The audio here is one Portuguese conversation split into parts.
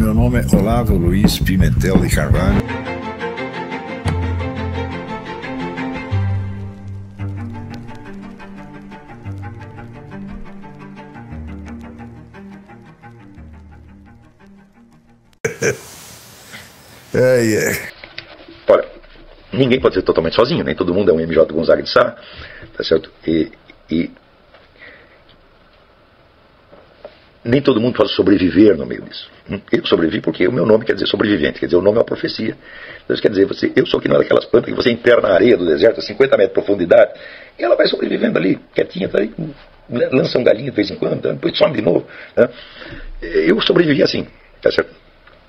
Meu nome é Olavo Luiz Pimentel de Carvalho. Ai, ai. Olha, ninguém pode ser totalmente sozinho, nem todo mundo é um MJ Gonzaga de Sá, tá certo? E, e nem todo mundo pode sobreviver no meio disso. Hum? Eu sobrevivi porque o meu nome quer dizer sobrevivente, quer dizer, o nome é uma profecia. Então, isso quer dizer, você, eu sou que não é daquelas plantas que você enterra na areia do deserto a 50 metros de profundidade, e ela vai sobrevivendo ali, quietinha, tá aí, lança um galinho de vez em quando, depois some de novo. Né? Eu sobrevivi assim, tá certo?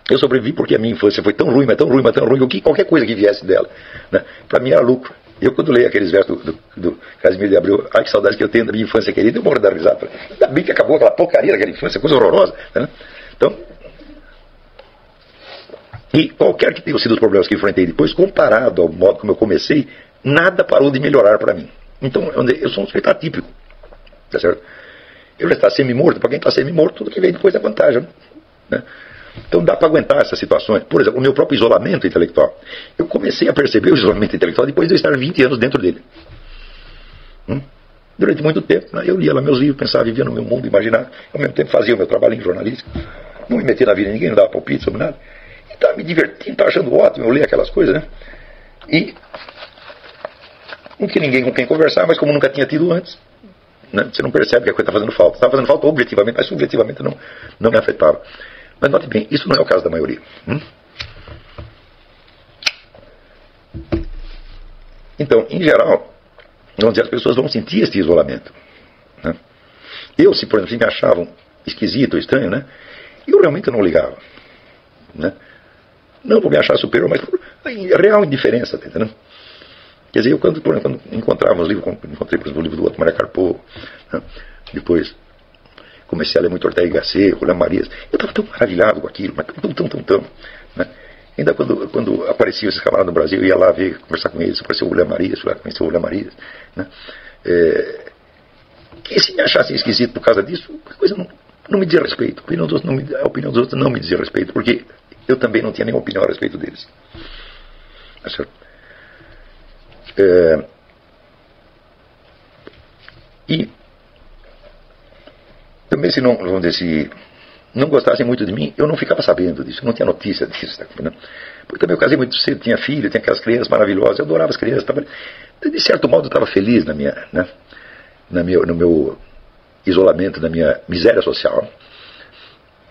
Eu sobrevivi porque a minha infância foi tão ruim, mas tão ruim, mas tão ruim, que qualquer coisa que viesse dela, né, para mim era lucro. Eu, quando leio aqueles versos do, do, do Casimiro de Abreu, ai que saudades que eu tenho da minha infância querida, eu morro da risada. Ainda bem que acabou aquela porcaria daquela infância, coisa horrorosa. Né? Então, e qualquer que tenham sido os problemas que enfrentei depois, comparado ao modo como eu comecei, nada parou de melhorar para mim. Então, eu sou um sujeito atípico. Tá certo? Eu já está semi-morto, para quem está semi-morto, tudo que vem depois é vantagem. Né? Então dá para aguentar essas situações. Por exemplo, o meu próprio isolamento intelectual. Eu comecei a perceber o isolamento intelectual depois de eu estar 20 anos dentro dele. Hum? Durante muito tempo, né? eu lia lá meus livros, pensava, vivia no meu mundo imaginário, ao mesmo tempo fazia o meu trabalho em jornalística. Não me metia na vida de ninguém, não dava palpite sobre nada. E estava me divertindo, estava achando ótimo eu ler aquelas coisas, né? E não tinha ninguém com quem conversar, mas como nunca tinha tido antes, né? você não percebe que a coisa está fazendo falta. Estava fazendo falta objetivamente, mas subjetivamente não, não me afetava. Mas note bem, isso não é o caso da maioria. Hum? Então, em geral, vamos dizer, as pessoas vão sentir este isolamento. Né? Eu, se por exemplo, se me achavam esquisito, estranho, né? eu realmente não ligava. Né? Não por me achar superior, mas por real indiferença, tá entendendo? Quer dizer, eu quando, quando encontrava os livros, encontrei por exemplo o livro do outro Maria Carpo, né? depois comecei a ler muito Ortega y Gasset, Julián Marias. Eu estava tão maravilhado com aquilo, mas tão, tão, tão, tão. Né? Ainda quando, quando apareciam esses camaradas no Brasil, eu ia lá ver, conversar com eles, apareceu o Julián Marias, lá conhecer o Julián Marias. Né? É, que se me achassem esquisito por causa disso, a coisa não, não me dizia respeito. A opinião, dos outros não me, a opinião dos outros não me dizia respeito, porque eu também não tinha nenhuma opinião a respeito deles. Tá certo? É, e também se não, vamos dizer, se não gostassem muito de mim, eu não ficava sabendo disso, não tinha notícia disso. Tá, né? Porque também eu casei muito cedo, tinha filho, tinha aquelas crianças maravilhosas, eu adorava as crianças. Tava, de certo modo eu estava feliz na minha, né? na meu, no meu isolamento, na minha miséria social.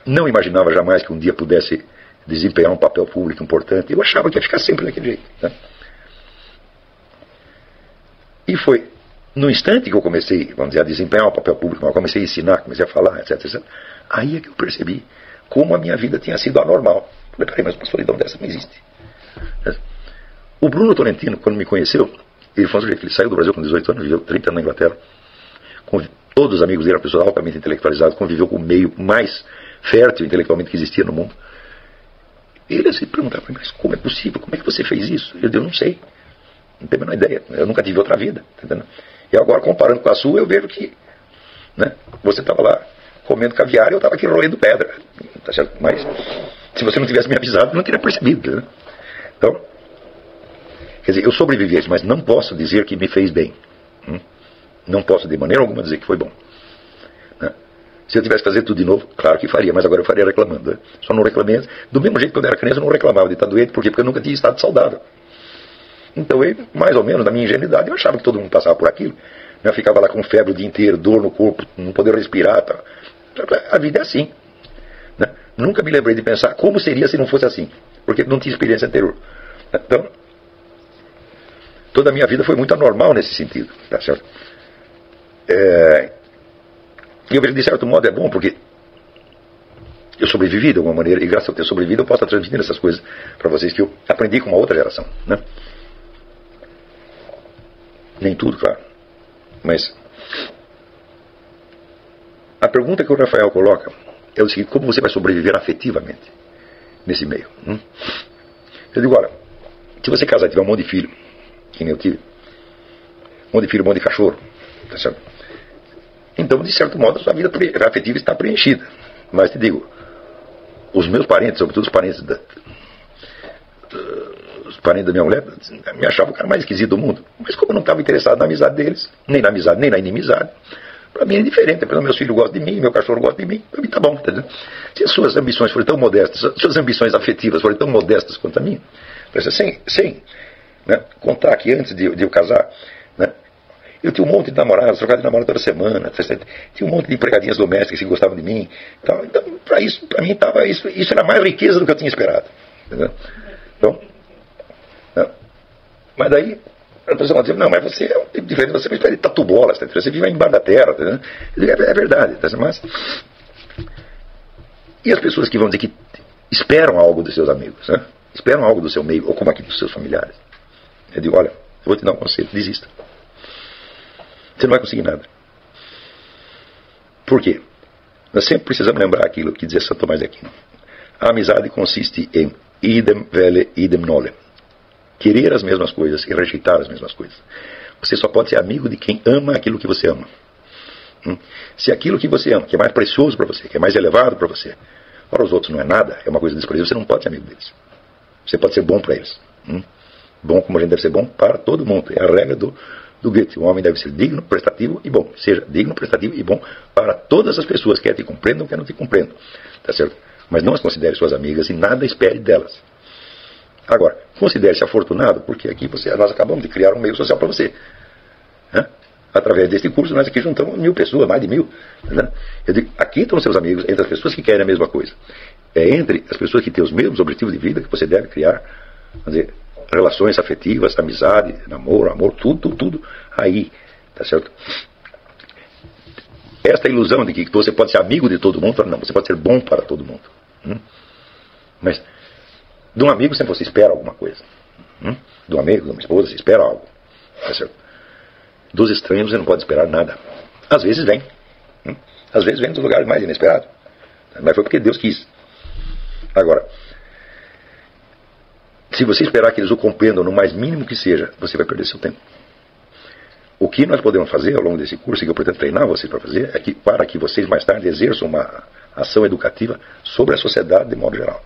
Não imaginava jamais que um dia pudesse desempenhar um papel público importante. Eu achava que ia ficar sempre daquele jeito. Né? E foi no instante que eu comecei, vamos dizer, a desempenhar o papel público, eu comecei a ensinar, comecei a falar, etc, etc, aí é que eu percebi como a minha vida tinha sido anormal. Falei, peraí, mas uma solidão dessa não existe. O Bruno Tolentino, quando me conheceu, ele falou que ele saiu do Brasil com 18 anos, viveu 30 anos na Inglaterra, todos os amigos dele eram pessoas altamente intelectualizadas, conviveu com o meio mais fértil intelectualmente que existia no mundo. Ele assim perguntava mas como é possível? Como é que você fez isso? Eu eu não sei. Não tenho a menor ideia. Eu nunca tive outra vida. Tá entendendo? E agora, comparando com a sua, eu vejo que né, você estava lá comendo caviar e eu estava aqui roendo pedra. Tá certo? Mas se você não tivesse me avisado, eu não teria percebido. Né? Então, quer dizer, eu sobrevivi a isso, mas não posso dizer que me fez bem. Hum? Não posso de maneira alguma dizer que foi bom. Né? Se eu tivesse que fazer tudo de novo, claro que faria, mas agora eu faria reclamando. Né? Só não reclamei. Do mesmo jeito que quando eu era criança, eu não reclamava de estar doente, por quê? Porque eu nunca tinha estado saudável. Então, eu, mais ou menos, na minha ingenuidade, eu achava que todo mundo passava por aquilo. Eu ficava lá com febre o dia inteiro, dor no corpo, não poder respirar. A vida é assim. Né? Nunca me lembrei de pensar como seria se não fosse assim, porque não tinha experiência anterior. Então, toda a minha vida foi muito anormal nesse sentido. Tá certo? É, eu vejo de certo modo é bom, porque eu sobrevivi de alguma maneira, e graças a ter sobrevivido, eu posso estar transmitindo essas coisas para vocês que eu aprendi com uma outra geração. Né? Nem tudo, claro. Mas a pergunta que o Rafael coloca é o seguinte: como você vai sobreviver afetivamente nesse meio? Hum? Eu digo, olha, se você casar e tiver um monte de filho, que nem eu tive, um monte de filho, um monte de cachorro, tá certo? Então, de certo modo, a sua vida afetiva está preenchida. Mas te digo, os meus parentes, sobretudo os parentes da, os parentes da minha mulher, me achavam o cara mais esquisito do mundo. Mas como eu não estava interessado na amizade deles, nem na amizade, nem na inimizade, para mim é indiferente. Por meus filhos gostam de mim, meu cachorro gosta de mim, para mim tá bom. Tá Se as suas ambições forem tão modestas, as suas ambições afetivas forem tão modestas quanto a minha, sem, sem né, contar que antes de, de eu casar, né, eu tinha um monte de namoradas, trocava de namorado toda semana, tinha um monte de empregadinhas domésticas que gostavam de mim. Então, então para isso, para mim, tava, isso, isso era mais riqueza do que eu tinha esperado. Entendeu? Então, mas daí a pessoa vai dizer, não, mas você é um tipo diferente, você de tatu bolas, tá? você vive embaixo da terra. Tá? É, é, verdade, tá? mas. E as pessoas que vão dizer que esperam algo dos seus amigos, né? esperam algo do seu meio, ou como aqui dos seus familiares. Eu digo, olha, eu vou te dar um conselho, desista. Você não vai conseguir nada. Por quê? Nós sempre precisamos lembrar aquilo que dizia Santo Tomás de Aquino. A amizade consiste em idem vele, idem nole. Querer as mesmas coisas e rejeitar as mesmas coisas. Você só pode ser amigo de quem ama aquilo que você ama. Hum? Se aquilo que você ama, que é mais precioso para você, que é mais elevado para você, para os outros não é nada, é uma coisa desprezível, você não pode ser amigo deles. Você pode ser bom para eles. Hum? Bom como a gente deve ser bom para todo mundo. É a regra do, do Goethe. O homem deve ser digno, prestativo e bom. Seja digno, prestativo e bom para todas as pessoas, quer te compreendam, quer não te compreendam. Tá certo? Mas não as considere suas amigas e nada espere delas. Agora, considere-se afortunado, porque aqui você, nós acabamos de criar um meio social para você. Né? Através deste curso, nós aqui juntamos mil pessoas, mais de mil. Né? Eu digo, aqui estão seus amigos, entre as pessoas que querem a mesma coisa. É entre as pessoas que têm os mesmos objetivos de vida que você deve criar dizer, relações afetivas, amizade, namoro, amor, tudo, tudo, tudo aí, tá certo? Esta ilusão de que você pode ser amigo de todo mundo, não, você pode ser bom para todo mundo. Hum? Mas de um amigo sempre você espera alguma coisa. Hum? De um amigo, de uma esposa, você espera algo. Tá? Dos estranhos você não pode esperar nada. Às vezes vem. Hum? Às vezes vem dos lugares mais inesperados. Mas foi porque Deus quis. Agora, se você esperar que eles o compreendam no mais mínimo que seja, você vai perder seu tempo. O que nós podemos fazer ao longo desse curso, que eu pretendo treinar vocês para fazer, é que para que vocês mais tarde exerçam uma ação educativa sobre a sociedade de modo geral.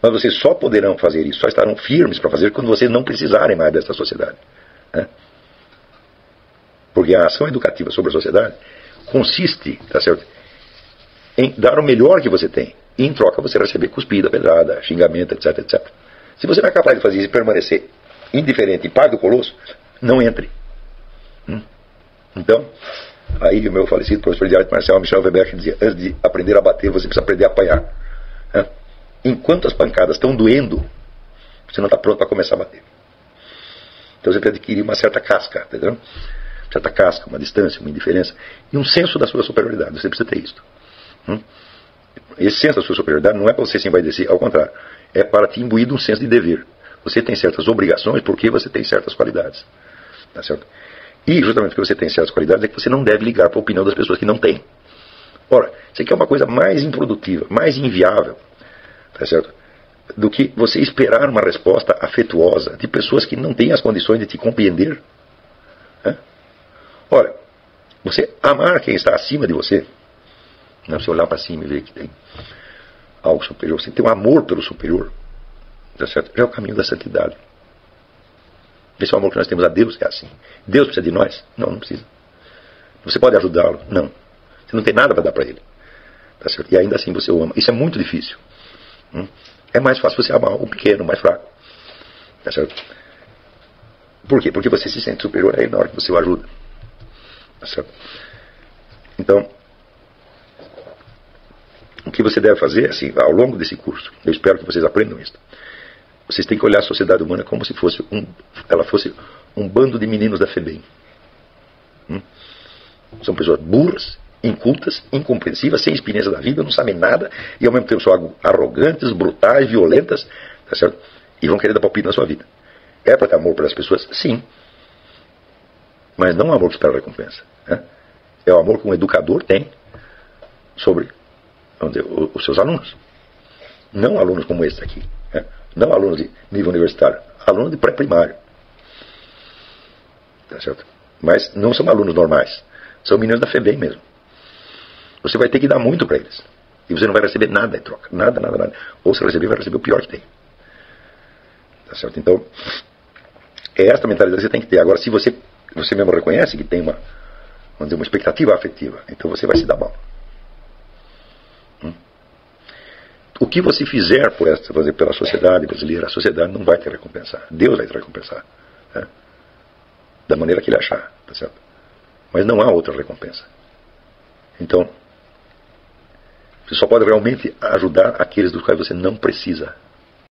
Mas vocês só poderão fazer isso, só estarão firmes para fazer quando vocês não precisarem mais dessa sociedade. Né? Porque a ação educativa sobre a sociedade consiste, tá certo, em dar o melhor que você tem. E em troca você receber cuspida, pedrada, xingamento, etc, etc. Se você não é capaz de fazer isso e permanecer indiferente e par do colosso, não entre. Hum? Então, aí o meu falecido professor de arte marcial, Michel Weber, dizia: antes de aprender a bater, você precisa aprender a apanhar. Enquanto as pancadas estão doendo, você não está pronto para começar a bater. Então você precisa adquirir uma certa casca, tá entendeu? certa casca, uma distância, uma indiferença e um senso da sua superioridade. Você precisa ter isso. Hum? Esse senso da sua superioridade não é para você se envaidecer, ao contrário é para te imbuir de um senso de dever. Você tem certas obrigações porque você tem certas qualidades. Tá certo? E justamente porque você tem certas qualidades é que você não deve ligar para a opinião das pessoas que não têm. Ora, isso aqui é uma coisa mais improdutiva, mais inviável, tá certo? do que você esperar uma resposta afetuosa de pessoas que não têm as condições de te compreender. Né? Ora, você amar quem está acima de você, não é você olhar para cima e ver que tem algo superior, você tem um amor pelo superior, tá certo? é o caminho da santidade. Esse é o amor que nós temos a Deus, é assim. Deus precisa de nós? Não, não precisa. Você pode ajudá-lo? Não. Você não tem nada para dar para ele. Tá certo? E ainda assim você o ama. Isso é muito difícil. Hum? É mais fácil você amar o pequeno, o mais fraco. Tá certo? Por quê? Porque você se sente superior a ele na hora que você o ajuda. Tá certo? Então, o que você deve fazer, assim, ao longo desse curso, eu espero que vocês aprendam isso. Vocês têm que olhar a sociedade humana como se fosse um, ela fosse um bando de meninos da FEBEM. Hum? São pessoas burras, incultas, incompreensivas, sem experiência da vida, não sabem nada e ao mesmo tempo são arrogantes, brutais, violentas, tá certo? E vão querer dar palpite na sua vida. É para ter amor pelas pessoas? Sim. Mas não é amor que espera recompensa. Né? É o amor que um educador tem sobre dizer, os seus alunos. Não alunos como esse aqui. Né? Não alunos de nível universitário. Alunos de pré-primário. Tá certo? Mas não são alunos normais. São meninos da FEBEM mesmo. Você vai ter que dar muito para eles. E você não vai receber nada em troca. Nada, nada, nada. Ou se receber, vai receber o pior que tem. Tá certo? Então, é esta mentalidade que você tem que ter. Agora, se você, você mesmo reconhece que tem uma, vamos dizer, uma expectativa afetiva, então você vai se dar mal. Hum? O que você fizer por esta, dizer, pela sociedade brasileira, a sociedade não vai te recompensar. Deus vai te recompensar. Né? Da maneira que ele achar. Tá certo? Mas não há outra recompensa. Então, você só pode realmente ajudar aqueles dos quais você não precisa